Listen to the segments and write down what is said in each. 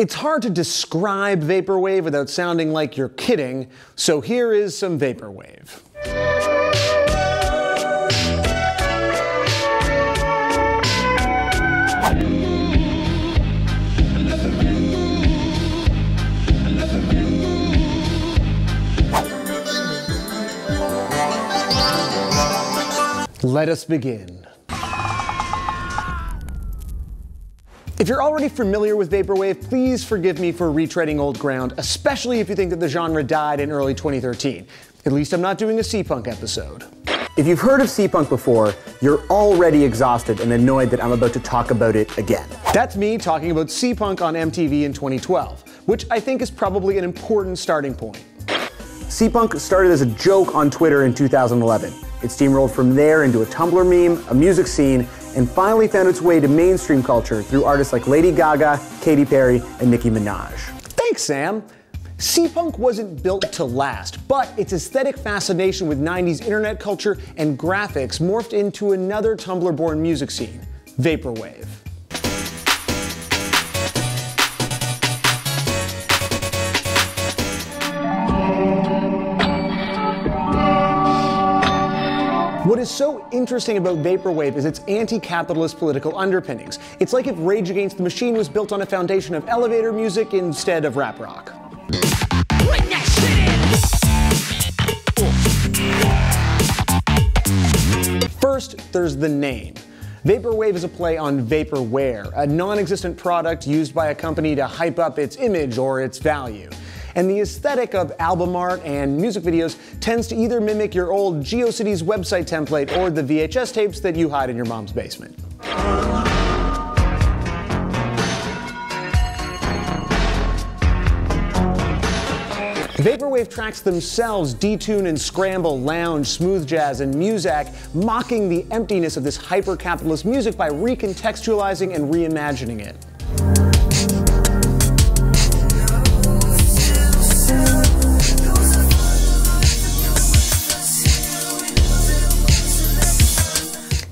It's hard to describe vaporwave without sounding like you're kidding, so here is some vaporwave. Let us begin. You're already familiar with Vaporwave, please forgive me for retreading old ground, especially if you think that the genre died in early 2013. At least I'm not doing a Seapunk episode. If you've heard of Seapunk before, you're already exhausted and annoyed that I'm about to talk about it again. That's me talking about Seapunk on MTV in 2012, which I think is probably an important starting point. Seapunk started as a joke on Twitter in 2011. It steamrolled from there into a Tumblr meme, a music scene, and finally found its way to mainstream culture through artists like Lady Gaga, Katy Perry, and Nicki Minaj. Thanks, Sam. Seapunk wasn't built to last, but its aesthetic fascination with 90s internet culture and graphics morphed into another Tumblr-born music scene, Vaporwave. What is so interesting about Vaporwave is its anti-capitalist political underpinnings. It's like if Rage Against the Machine was built on a foundation of elevator music instead of rap rock. First, there's the name. Vaporwave is a play on vaporware, a non-existent product used by a company to hype up its image or its value and the aesthetic of album art and music videos tends to either mimic your old GeoCities website template or the VHS tapes that you hide in your mom's basement. Vaporwave tracks themselves detune and scramble, lounge, smooth jazz, and muzak, mocking the emptiness of this hyper-capitalist music by recontextualizing and reimagining it.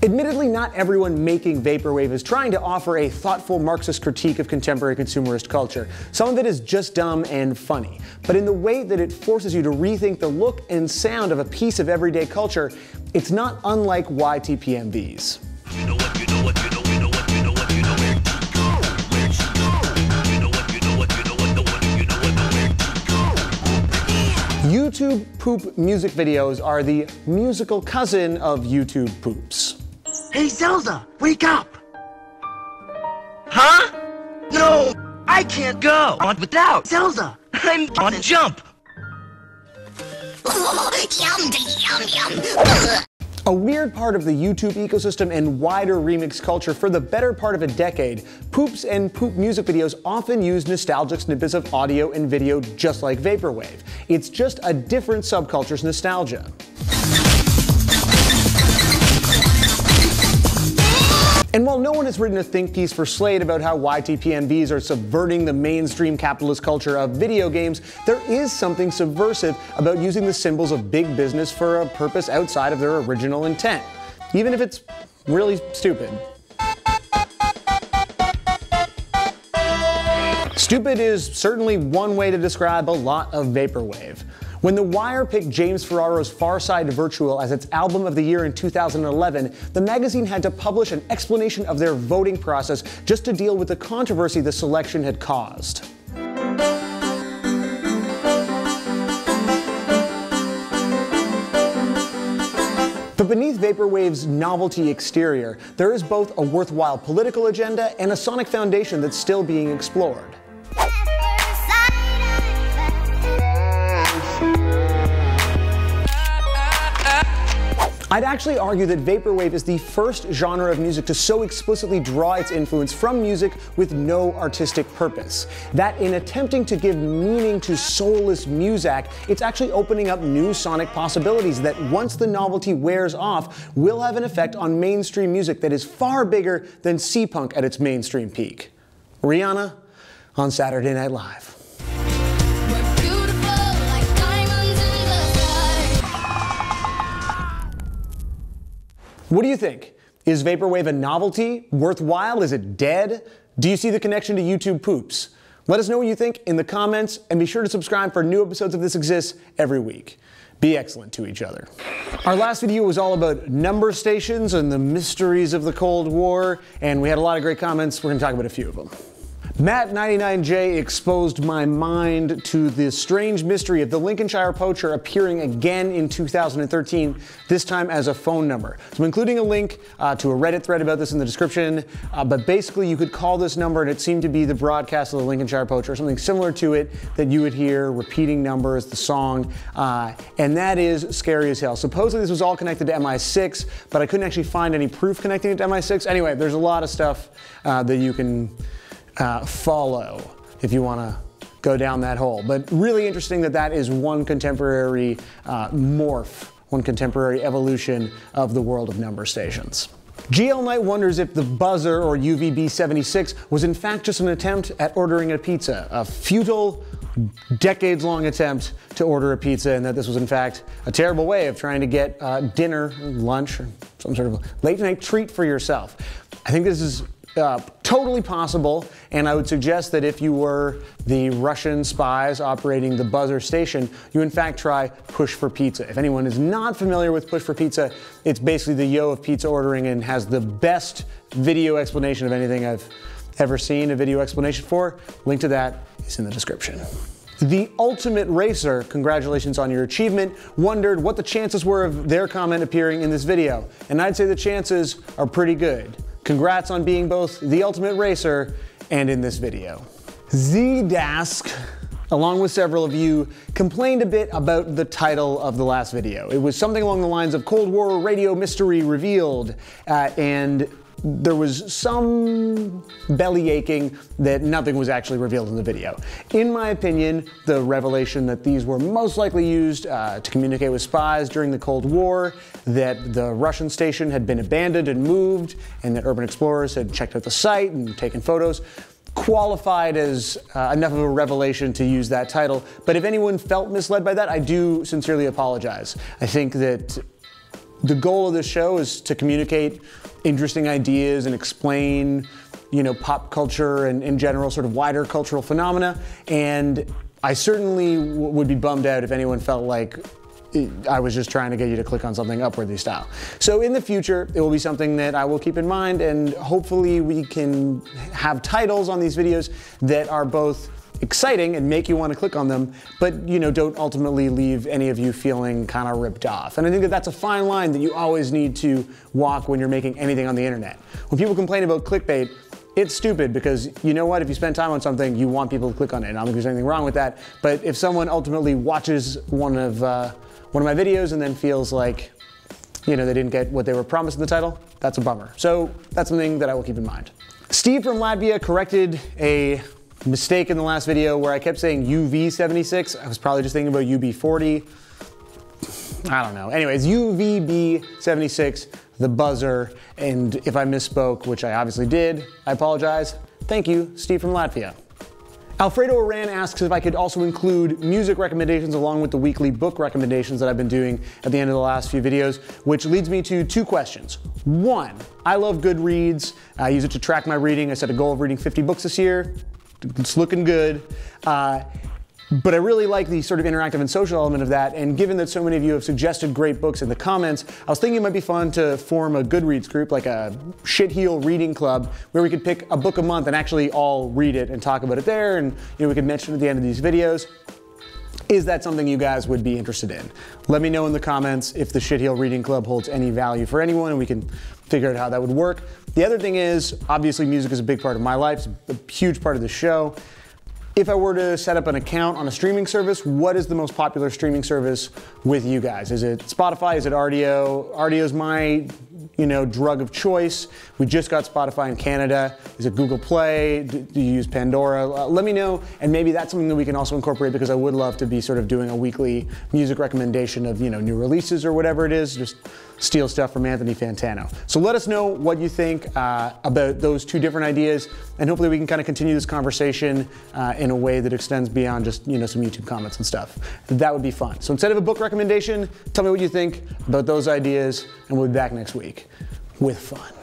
Admittedly, not everyone making Vaporwave is trying to offer a thoughtful Marxist critique of contemporary consumerist culture. Some of it is just dumb and funny. But in the way that it forces you to rethink the look and sound of a piece of everyday culture, it's not unlike YTPMVs. YouTube poop music videos are the musical cousin of YouTube poops. Hey, Zelda, wake up! Huh? No, I can't go on without Zelda. I'm on a jump. yum, yum, yum. A weird part of the YouTube ecosystem and wider remix culture for the better part of a decade, poops and poop music videos often use nostalgic snippets of audio and video just like Vaporwave. It's just a different subculture's nostalgia. And while no one has written a think piece for Slate about how YTPMVs are subverting the mainstream capitalist culture of video games, there is something subversive about using the symbols of big business for a purpose outside of their original intent, even if it's really stupid. Stupid is certainly one way to describe a lot of Vaporwave. When The Wire picked James Ferraro's Far Side Virtual as its album of the year in 2011, the magazine had to publish an explanation of their voting process just to deal with the controversy the selection had caused. But beneath Vaporwave's novelty exterior, there is both a worthwhile political agenda and a sonic foundation that's still being explored. I'd actually argue that Vaporwave is the first genre of music to so explicitly draw its influence from music with no artistic purpose. That in attempting to give meaning to soulless muzak, it's actually opening up new sonic possibilities that once the novelty wears off, will have an effect on mainstream music that is far bigger than Seapunk at its mainstream peak. Rihanna on Saturday Night Live. What do you think? Is Vaporwave a novelty? Worthwhile? Is it dead? Do you see the connection to YouTube poops? Let us know what you think in the comments and be sure to subscribe for new episodes of This Exists every week. Be excellent to each other. Our last video was all about number stations and the mysteries of the Cold War, and we had a lot of great comments. We're going to talk about a few of them. Matt99J exposed my mind to the strange mystery of the Lincolnshire poacher appearing again in 2013, this time as a phone number. So I'm including a link uh, to a Reddit thread about this in the description, uh, but basically you could call this number and it seemed to be the broadcast of the Lincolnshire poacher, something similar to it that you would hear, repeating numbers, the song, uh, and that is scary as hell. Supposedly this was all connected to MI6, but I couldn't actually find any proof connecting it to MI6. Anyway, there's a lot of stuff uh, that you can uh, follow if you want to go down that hole. But really interesting that that is one contemporary uh, morph, one contemporary evolution of the world of number stations. GL Knight wonders if the buzzer or UVB76 was in fact just an attempt at ordering a pizza, a futile, decades long attempt to order a pizza, and that this was in fact a terrible way of trying to get uh, dinner, lunch, or some sort of late night treat for yourself. I think this is uh, totally possible, and I would suggest that if you were the Russian spies operating the buzzer station, you in fact try Push for Pizza. If anyone is not familiar with Push for Pizza, it's basically the yo of pizza ordering and has the best video explanation of anything I've ever seen a video explanation for. Link to that is in the description. The Ultimate Racer, congratulations on your achievement, wondered what the chances were of their comment appearing in this video. And I'd say the chances are pretty good. Congrats on being both the ultimate racer and in this video. Zdask, along with several of you, complained a bit about the title of the last video. It was something along the lines of Cold War Radio Mystery Revealed, uh, and there was some belly aching that nothing was actually revealed in the video. In my opinion, the revelation that these were most likely used uh, to communicate with spies during the Cold War, that the Russian station had been abandoned and moved, and that urban explorers had checked out the site and taken photos, qualified as uh, enough of a revelation to use that title. But if anyone felt misled by that, I do sincerely apologize. I think that the goal of this show is to communicate interesting ideas and explain, you know, pop culture and in general sort of wider cultural phenomena. And I certainly w- would be bummed out if anyone felt like I was just trying to get you to click on something Upworthy style. So in the future, it will be something that I will keep in mind, and hopefully we can have titles on these videos that are both exciting and make you want to click on them, but you know, don't ultimately leave any of you feeling kind of ripped off. And I think that that's a fine line that you always need to walk when you're making anything on the internet. When people complain about clickbait, it's stupid because you know what? If you spend time on something, you want people to click on it. And I don't think there's anything wrong with that. But if someone ultimately watches one of uh, one of my videos and then feels like you know they didn't get what they were promised in the title, that's a bummer. So that's something that I will keep in mind. Steve from Latvia corrected a mistake in the last video where I kept saying UV76. I was probably just thinking about UB40. I don't know. Anyways, UVB76, the buzzer, and if I misspoke, which I obviously did, I apologize. Thank you, Steve from Latvia. Alfredo Aran asks if I could also include music recommendations along with the weekly book recommendations that I've been doing at the end of the last few videos, which leads me to two questions. One, I love Goodreads. I use it to track my reading. I set a goal of reading 50 books this year. It's looking good. Uh, but I really like the sort of interactive and social element of that. And given that so many of you have suggested great books in the comments, I was thinking it might be fun to form a Goodreads group, like a shitheel reading club, where we could pick a book a month and actually all read it and talk about it there. And you know, we could mention it at the end of these videos. Is that something you guys would be interested in? Let me know in the comments if the Shitheel Reading Club holds any value for anyone and we can figure out how that would work. The other thing is, obviously, music is a big part of my life, it's a huge part of the show. If I were to set up an account on a streaming service, what is the most popular streaming service with you guys? Is it Spotify? Is it Rdio? Rdio is my you know, drug of choice. We just got Spotify in Canada. Is it Google Play? Do, do you use Pandora? Uh, let me know, and maybe that's something that we can also incorporate because I would love to be sort of doing a weekly music recommendation of you know new releases or whatever it is. Just steal stuff from Anthony Fantano. So let us know what you think uh, about those two different ideas, and hopefully we can kind of continue this conversation uh, in a way that extends beyond just you know some YouTube comments and stuff. That would be fun. So instead of a book recommendation, tell me what you think about those ideas, and we'll be back next week with fun.